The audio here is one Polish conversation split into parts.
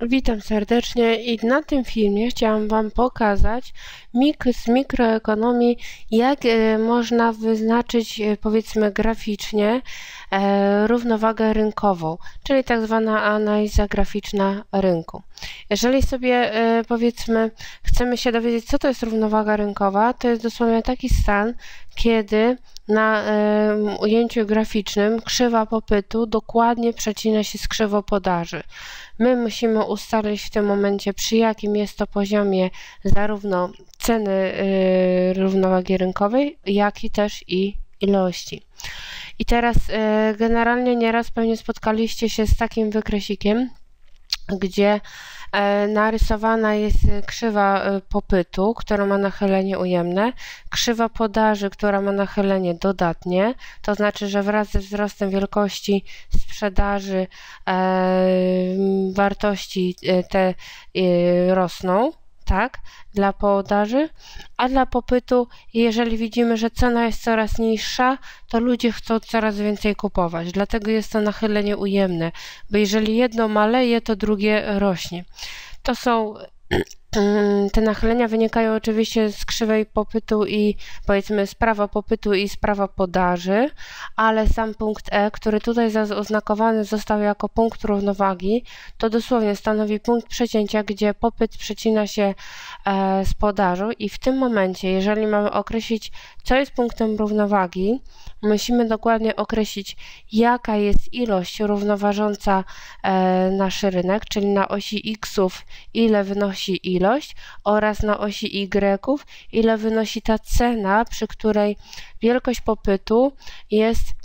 Witam serdecznie i na tym filmie chciałam Wam pokazać mik z mikroekonomii, jak e, można wyznaczyć e, powiedzmy graficznie równowagę rynkową, czyli tak zwana analiza graficzna rynku. Jeżeli sobie powiedzmy chcemy się dowiedzieć, co to jest równowaga rynkowa, to jest dosłownie taki stan, kiedy na ujęciu graficznym krzywa popytu dokładnie przecina się z krzywo podaży. My musimy ustalić w tym momencie, przy jakim jest to poziomie zarówno ceny równowagi rynkowej, jak i też i ilości. I teraz y, generalnie nieraz pewnie spotkaliście się z takim wykresikiem, gdzie e, narysowana jest krzywa e, popytu, która ma nachylenie ujemne, krzywa podaży, która ma nachylenie dodatnie, to znaczy, że wraz ze wzrostem wielkości sprzedaży e, wartości te rosną tak, dla podaży, a dla popytu, jeżeli widzimy, że cena jest coraz niższa, to ludzie chcą coraz więcej kupować. Dlatego jest to nachylenie ujemne, bo jeżeli jedno maleje, to drugie rośnie. To są te nachylenia wynikają oczywiście z krzywej popytu i powiedzmy sprawa popytu i sprawa podaży, ale sam punkt E, który tutaj oznakowany został jako punkt równowagi, to dosłownie stanowi punkt przecięcia, gdzie popyt przecina się e, z podażą i w tym momencie, jeżeli mamy określić, co jest punktem równowagi, musimy dokładnie określić, jaka jest ilość równoważąca e, nasz rynek, czyli na osi xów ile wynosi ilość oraz na osi y ile wynosi ta cena, przy której wielkość popytu jest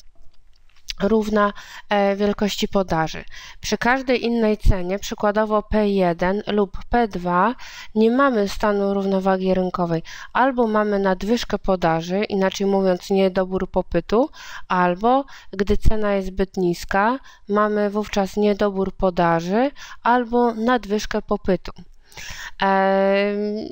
równa e, wielkości podaży. Przy każdej innej cenie, przykładowo P1 lub P2, nie mamy stanu równowagi rynkowej. Albo mamy nadwyżkę podaży, inaczej mówiąc niedobór popytu, albo gdy cena jest zbyt niska, mamy wówczas niedobór podaży albo nadwyżkę popytu.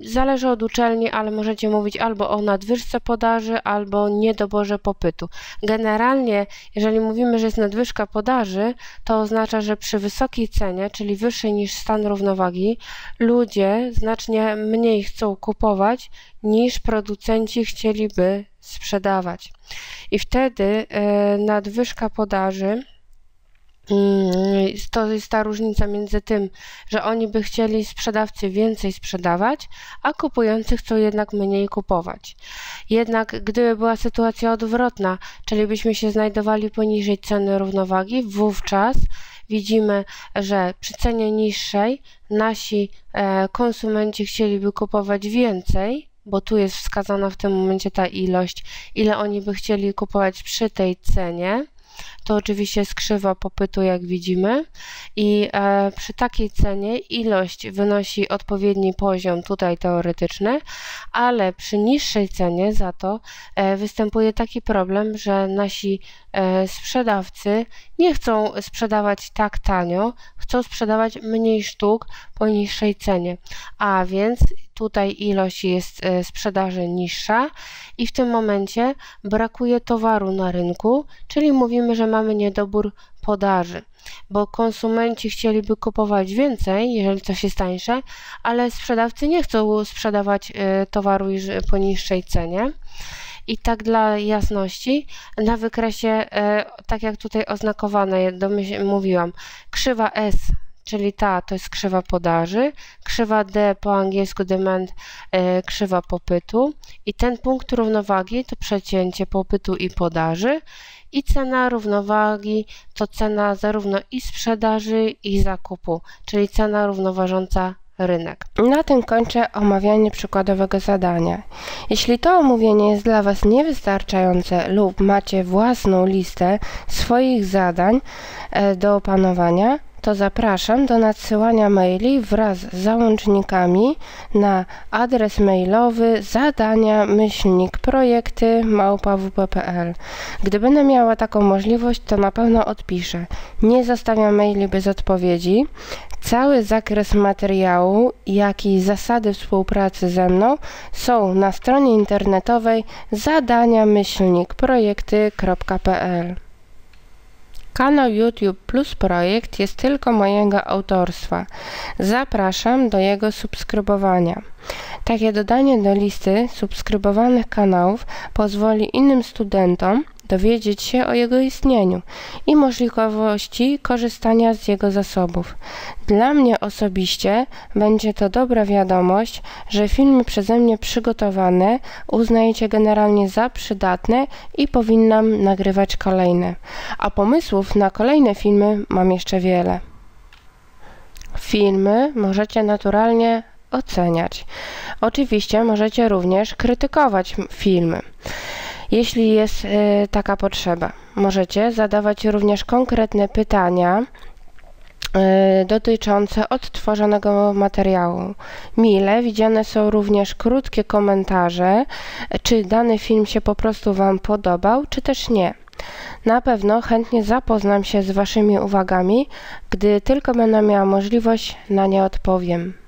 Zależy od uczelni, ale możecie mówić albo o nadwyżce podaży, albo niedoborze popytu. Generalnie, jeżeli mówimy, że jest nadwyżka podaży, to oznacza, że przy wysokiej cenie, czyli wyższej niż stan równowagi, ludzie znacznie mniej chcą kupować niż producenci chcieliby sprzedawać. I wtedy e, nadwyżka podaży to jest ta różnica między tym, że oni by chcieli sprzedawcy więcej sprzedawać, a kupujący chcą jednak mniej kupować. Jednak gdyby była sytuacja odwrotna, czyli byśmy się znajdowali poniżej ceny równowagi, wówczas widzimy, że przy cenie niższej nasi e, konsumenci chcieliby kupować więcej, bo tu jest wskazana w tym momencie ta ilość, ile oni by chcieli kupować przy tej cenie to oczywiście skrzywa popytu, jak widzimy. I e, przy takiej cenie ilość wynosi odpowiedni poziom, tutaj teoretyczny, ale przy niższej cenie za to e, występuje taki problem, że nasi e, sprzedawcy nie chcą sprzedawać tak tanio, chcą sprzedawać mniej sztuk po niższej cenie. A więc tutaj ilość jest e, sprzedaży niższa i w tym momencie brakuje towaru na rynku, czyli mówimy, że mamy niedobór podaży, bo konsumenci chcieliby kupować więcej, jeżeli coś jest tańsze, ale sprzedawcy nie chcą sprzedawać e, towaru po niższej cenie. I tak dla jasności, na wykresie, e, tak jak tutaj oznakowane, mówiłam, krzywa S czyli ta to jest krzywa podaży, krzywa D po angielsku demand, e, krzywa popytu i ten punkt równowagi to przecięcie popytu i podaży i cena równowagi to cena zarówno i sprzedaży i zakupu, czyli cena równoważąca rynek. Na tym kończę omawianie przykładowego zadania. Jeśli to omówienie jest dla Was niewystarczające lub macie własną listę swoich zadań e, do opanowania, to zapraszam do nadsyłania maili wraz z załącznikami na adres mailowy zadania myślnik projekty małpawp.pl. Gdy będę miała taką możliwość, to na pewno odpiszę. Nie zostawiam maili bez odpowiedzi. Cały zakres materiału, jak i zasady współpracy ze mną są na stronie internetowej zadania myślnik projekty.pl. Kanał YouTube Plus Projekt jest tylko mojego autorstwa. Zapraszam do jego subskrybowania. Takie dodanie do listy subskrybowanych kanałów pozwoli innym studentom dowiedzieć się o jego istnieniu i możliwości korzystania z jego zasobów. Dla mnie osobiście będzie to dobra wiadomość, że filmy przeze mnie przygotowane uznajecie generalnie za przydatne i powinnam nagrywać kolejne. A pomysłów na kolejne filmy mam jeszcze wiele. Filmy możecie naturalnie oceniać. Oczywiście możecie również krytykować filmy jeśli jest y, taka potrzeba. Możecie zadawać również konkretne pytania y, dotyczące odtworzonego materiału. Mile widziane są również krótkie komentarze, czy dany film się po prostu Wam podobał, czy też nie. Na pewno chętnie zapoznam się z Waszymi uwagami, gdy tylko będę miała możliwość, na nie odpowiem.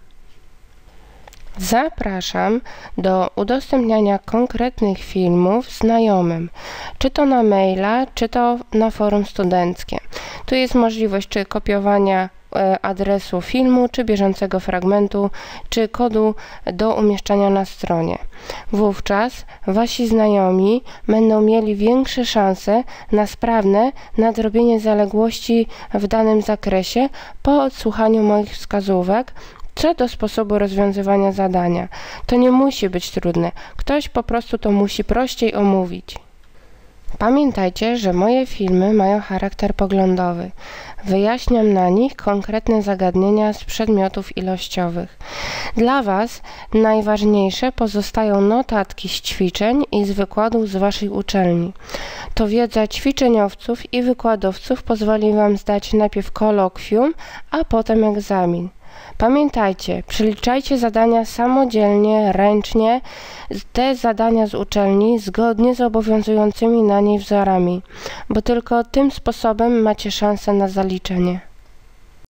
Zapraszam do udostępniania konkretnych filmów znajomym, czy to na maila, czy to na forum studenckie. Tu jest możliwość czy kopiowania e, adresu filmu, czy bieżącego fragmentu, czy kodu do umieszczania na stronie. Wówczas wasi znajomi będą mieli większe szanse na sprawne nadrobienie zaległości w danym zakresie po odsłuchaniu moich wskazówek co do sposobu rozwiązywania zadania. To nie musi być trudne. Ktoś po prostu to musi prościej omówić. Pamiętajcie, że moje filmy mają charakter poglądowy. Wyjaśniam na nich konkretne zagadnienia z przedmiotów ilościowych. Dla Was najważniejsze pozostają notatki z ćwiczeń i z wykładów z Waszej uczelni. To wiedza ćwiczeniowców i wykładowców pozwoli Wam zdać najpierw kolokwium, a potem egzamin. Pamiętajcie, przeliczajcie zadania samodzielnie, ręcznie, te zadania z uczelni zgodnie z obowiązującymi na niej wzorami, bo tylko tym sposobem macie szansę na zaliczenie.